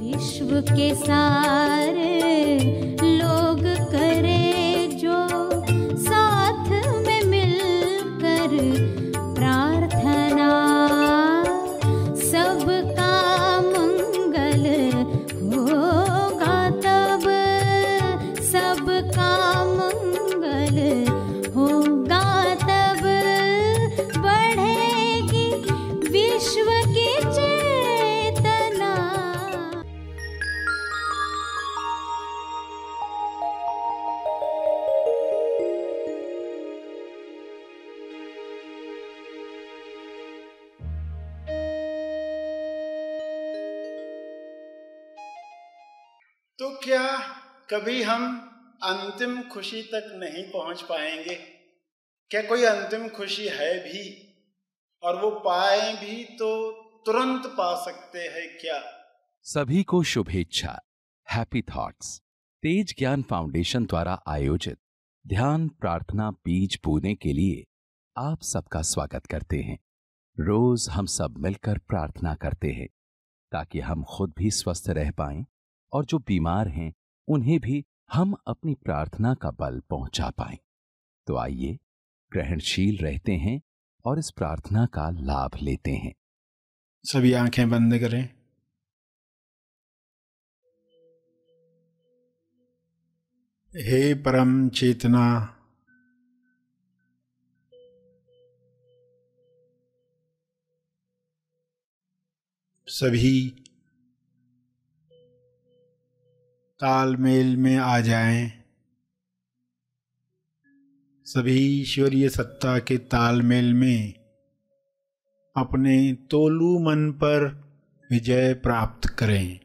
विश्व के सारे कभी हम अंतिम खुशी तक नहीं पहुँच पाएँगे। क्या कोई अंतिम खुशी है भी? और वो पाए भी तो तुरंत पा सकते हैं क्या? सभी को शुभेच्छा। हैप्पी थॉट्स तेज ज्ञान फाउंडेशन द्वारा आयोजित ध्यान प्रार्थना बीज बोने के लिए आप सबका स्वागत करते हैं। रोज हम सब मिलकर प्रार्थना करते हैं ताकि हम खुद भी स्वस्थ रह पाएँ और जो बीमार हैं उन्हें भी हम अपनी प्रार्थना का बल पहुँचा पाए। तो आइए ग्रहणशील रहते हैं और इस प्रार्थना का लाभ लेते हैं। सभी आँखें बंद करें। हे परम चेतना, सभी तालमेल में आ जाएँ। सभी ईश्वरीय सत्ता के तालमेल में अपने तोलू मन पर विजय प्राप्त करें।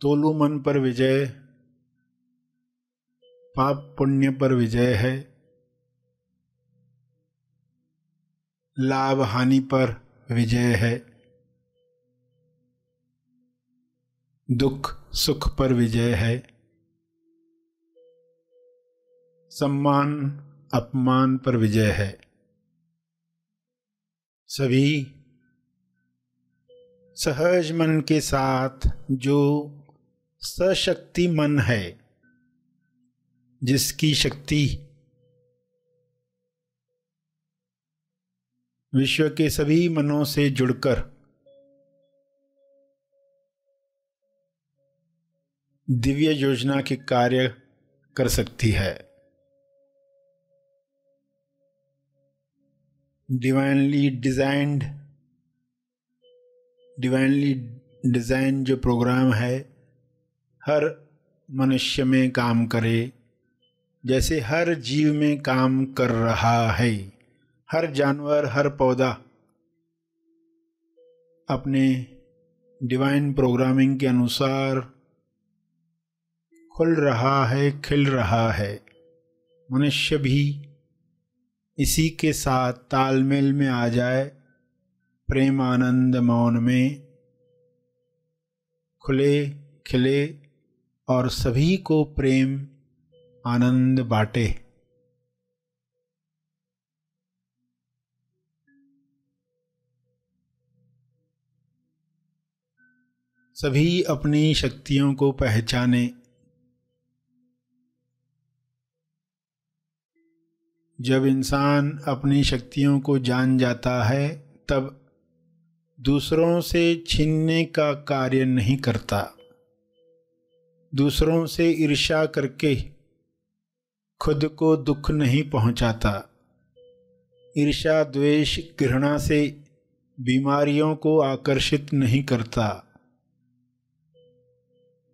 तोलू मन पर विजय, पाप पुण्य पर विजय है। लाभ हानि पर विजय है। दुख, सुख पर विजय है। सम्मान, अपमान पर विजय है। सभी, सहज मन के साथ जो सशक्ति मन है, जिसकी शक्ति विश्व के सभी मनों से जुड़कर दिव्य योजना के कार्य कर सकती है। डिवाइनली डिजाइंड डिवाइनली डिज़ाइन जो प्रोग्राम है, हर मनुष्य में काम करे, जैसे हर जीव में काम कर रहा है, हर जानवर, हर पौधा अपने डिवाइन प्रोग्रामिंग के अनुसार खुल रहा है, खिल रहा है। मनुष्य भी इसी के साथ तालमेल में आ जाए प्रेम आनंद मौन में खुले, खिले और सभी को प्रेम, आनंद बांटे। सभी अपनी शक्तियों को पहचाने जब इंसान अपनी शक्तियों को जान जाता है, तब दूसरों से छीनने का कार्य नहीं करता। दूसरों से ईर्ष्या करके खुद को दुख नहीं पहुंचाता। ईर्ष्या, द्वेष, घृणा से बीमारियों को आकर्षित नहीं करता।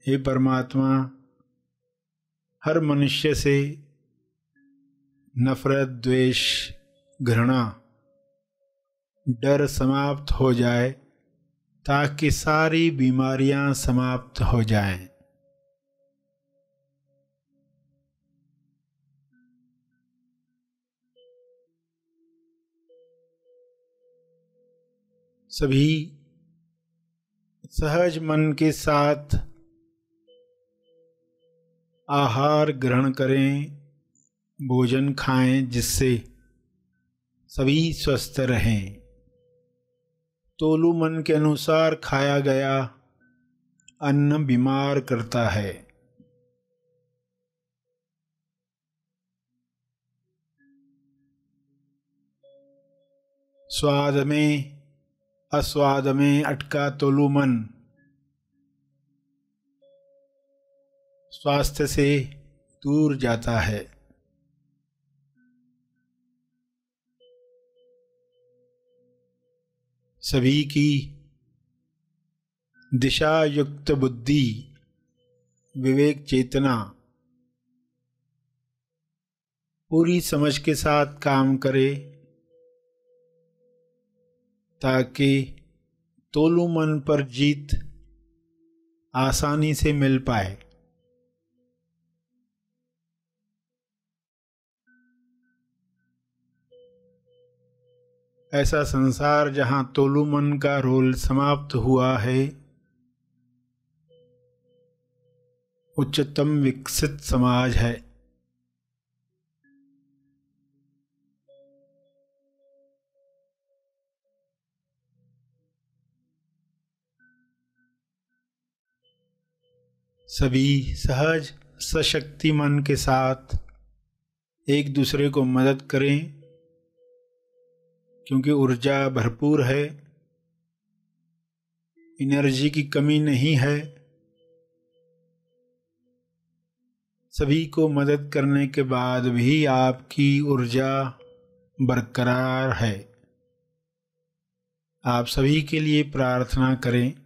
हे परमात्मा, हर मनुष्य से नफरत द्वेष घृणा डर समाप्त हो जाए ताकि सारी बीमारियाँ समाप्त हो जाएँ। सभी सहज मन के साथ आहार ग्रहण करें भोजन खाएँ जिससे सभी स्वस्थ रहें। तोलू मन के अनुसार खाया गया अन्न बीमार करता है। स्वाद में, अस्वाद में अटका तोलू मन। स्वास्थ्य से दूर जाता है। सभी की दिशा युक्त बुद्धि, विवेक चेतना, पूरी समझ के साथ काम करे, ताकि तोलू मन पर जीत आसानी से मिल पाए। ऐसा संसार जहाँ तोलू मन का रोल समाप्त हुआ है। उच्चतम विकसित समाज है। सभी सहज, सशक्ति मन के साथ एक दूसरे को मदद करें। क्योंकि ऊर्जा भरपूर है, एनर्जी की कमी नहीं है। सभी को मदद करने के बाद भी आपकी ऊर्जा बरकरार है। आप सभी के लिए प्रार्थना करें।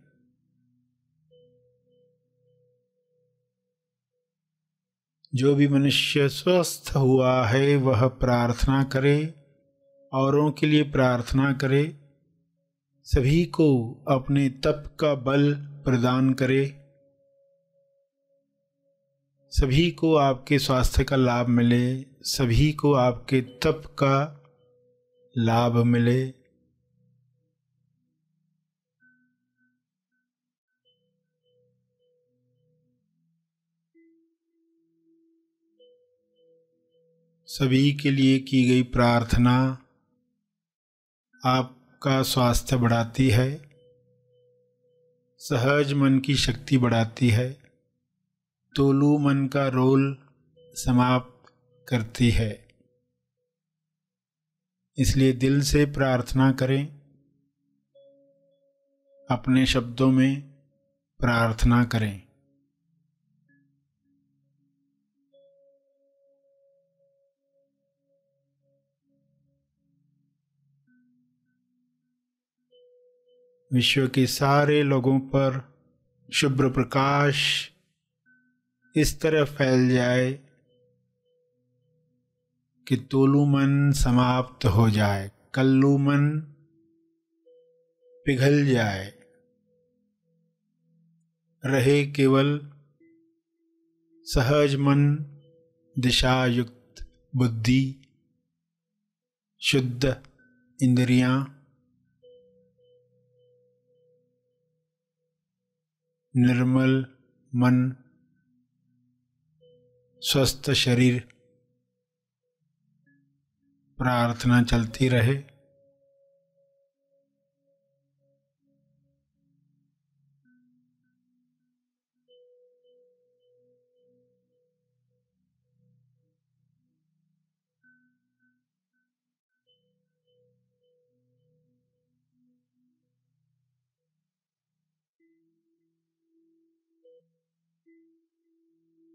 जो भी मनुष्य स्वस्थ हुआ है, वह प्रार्थना करे। औरों के लिए प्रार्थना करे। सभी को अपने तप का बल प्रदान करे। सभी को आपके स्वास्थ्य का लाभ मिले। सभी को आपके तप का लाभ मिले। सभी के लिए की गई प्रार्थना आपका स्वास्थ्य बढ़ाती है, सहज मन की शक्ति बढ़ाती है, तोलू मन का रोल समाप्त करती है। इसलिए दिल से प्रार्थना करें, अपने शब्दों में प्रार्थना करें। विश्व के सारे लोगों पर शुभ्र प्रकाश इस तरह फैल जाए कि तोलू मन समाप्त हो जाए, कल्लू मन पिघल जाए। रहे केवल सहज मन दिशा युक्त बुद्धि, शुद्ध इंद्रियाँ। निर्मल मन स्वस्थ शरीर प्रार्थना चलती रहे।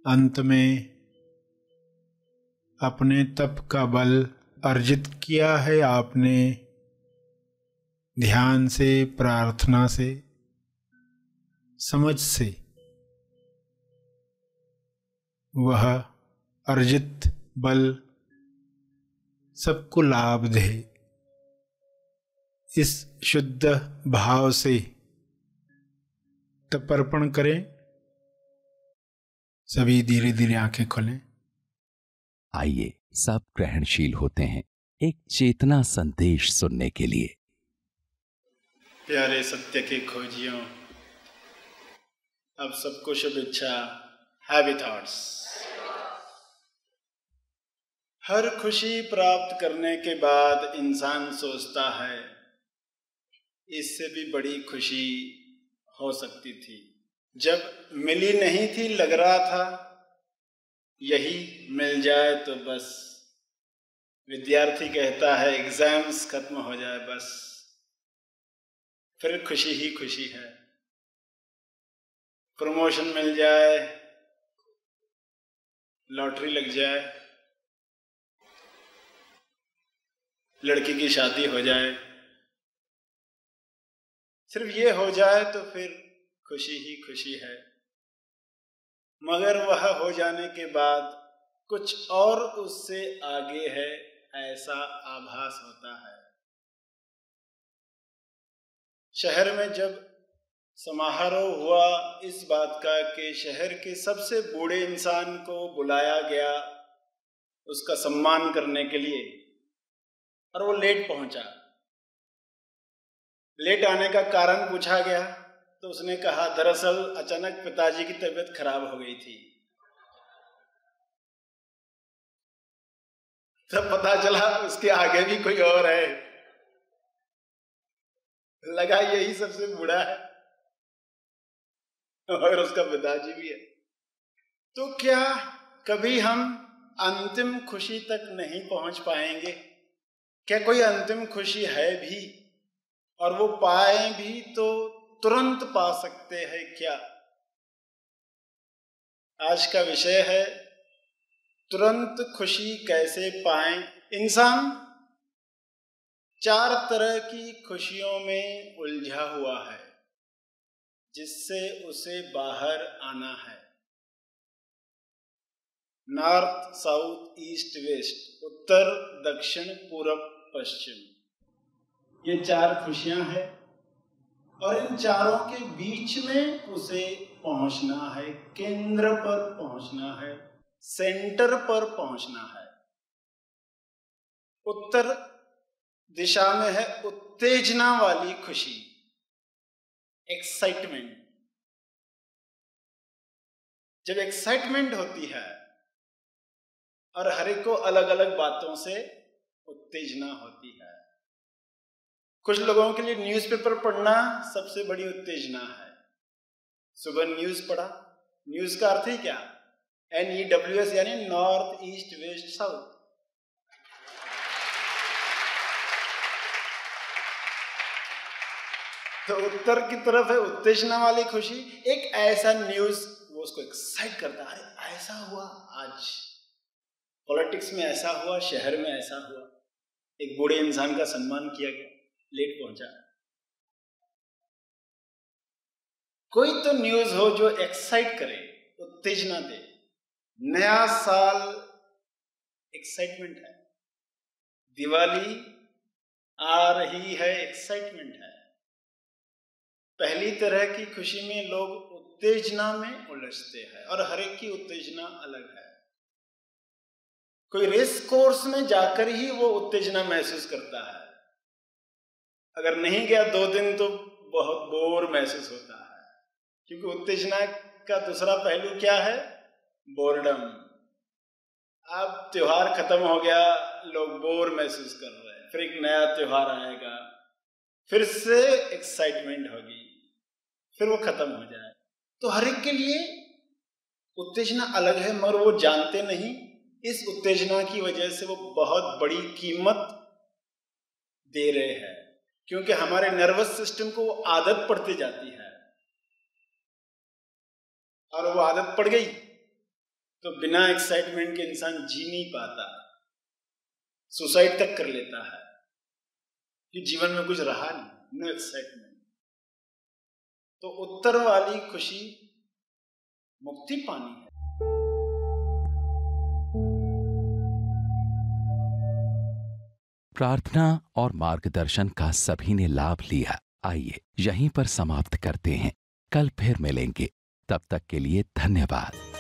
अंत में अपने तप का बल अर्जित किया है आपने। ध्यान से, प्रार्थना से, समझ से वह अर्जित बल सबको लाभ दे। इस शुद्ध भाव से तपर्पण करें। सभी धीरे धीरे आँखें खोलें। आइए सब ग्रहणशील होते हैं एक चेतना संदेश सुनने के लिए। प्यारे सत्य के खोजियों अब सबको शुभेच्छा। हैवी थॉट्स हर खुशी प्राप्त करने के बाद इंसान सोचता है इससे भी बड़ी खुशी हो सकती थी। जब मिली नहीं थी, लग रहा था, यही मिल जाए तो बस। विद्यार्थी कहता है एग्ज़ाम्स खत्म हो जाए बस। फिर खुशी ही खुशी है। प्रमोशन मिल जाए लॉटरी लग जाए, लड़की की शादी हो जाए। सिर्फ़ ये हो जाए तो फिर खुशी ही खुशी है। मगर वह हो जाने के बाद कुछ और उससे आगे है, ऐसा आभास होता है। शहर में जब समारोह हुआ, इस बात का कि शहर के सबसे बूढ़े इंसान को बुलाया गया उसका सम्मान करने के लिए, और वो लेट पहुँचा। लेट आने का कारण पूछा गया। तो उसने कहा, दरअसल अचानक पिताजी की तबीयत खराब हो गई थी। तब पता चला उसके आगे भी कोई और है। लगा यही सबसे बुरा है। और उसका पिताजी भी है। तो क्या कभी हम अंतिम खुशी तक नहीं पहुँच पाएँगे? क्या कोई अंतिम खुशी है भी? और वो पाए भी तो तुरंत पा सकते हैं क्या? आज का विषय है, तुरंत खुशी कैसे पाए? इंसान चार तरह की खुशियों में उलझा हुआ है, जिससे उसे बाहर आना है। नॉर्थ, साउथ, ईस्ट, वेस्ट, उत्तर, दक्षिण पूर्व पश्चिम, ये चार खुशियाँ हैं। और इन चारों के बीच में उसे पहुँचना है, केंद्र पर पहुँचना है, सेंटर पर पहुँचना है। उत्तर दिशा में है उत्तेजना वाली खुशी एक्साइटमेंट जब एक्साइटमेंट होती है, और हर एक को अलग अलग बातों से उत्तेजना होती है। कुछ लोगों के लिए न्यूज़पेपर पढ़ना सबसे बड़ी उत्तेजना है। सुबह न्यूज़ पढ़ा। न्यूज़ का अर्थ ही क्या? एन ई डब्ल्यू एस यानी नॉर्थ ईस्ट वेस्ट साउथ तो उत्तर की तरफ़ है उत्तेजना वाली खुशी। एक ऐसा न्यूज़ वो उसको एक्साइट करता है। ऐसा हुआ आज। पॉलिटिक्स में ऐसा हुआ, शहर में ऐसा हुआ। एक बूढ़े इंसान का सम्मान किया गया। लेट पहुँचा। कोई तो न्यूज़ हो जो एक्साइट करे, उत्तेजना दे। नया साल एक्साइटमेंट है। दिवाली आ रही है एक्साइटमेंट है। पहली तरह की खुशी में लोग उत्तेजना में उलझते हैं और हर एक की उत्तेजना अलग है। कोई रेस कोर्स में जाकर ही वो उत्तेजना महसूस करता है। अगर नहीं गया दो दिन तो बहुत बोर महसूस होता है। क्योंकि उत्तेजना का दूसरा पहलू क्या है? बोर्डम अब त्योहार खत्म हो गया, लोग बोर महसूस कर रहे हैं। फिर एक नया त्योहार आएगा, फिर से एक्साइटमेंट होगी, फिर वो खत्म हो जाए। तो हर एक के लिए उत्तेजना अलग है, मगर वो जानते नहीं। इस उत्तेजना की वजह से वो बहुत बड़ी कीमत दे रहे हैं। क्योंकि हमारे नर्वस सिस्टम को वो आदत पड़ती जाती है। और वो आदत पड़ गई तो बिना एक्साइटमेंट के इंसान जी नहीं पाता। सुसाइड तक कर लेता है। कि जीवन में कुछ रहा नहीं नो एक्साइटमेंट तो उत्तर वाली खुशी मुक्ति पानी प्रार्थना और मार्गदर्शन का सभी ने लाभ लिया। आइए, यहीं पर समाप्त करते हैं। कल फिर मिलेंगे। तब तक के लिए धन्यवाद।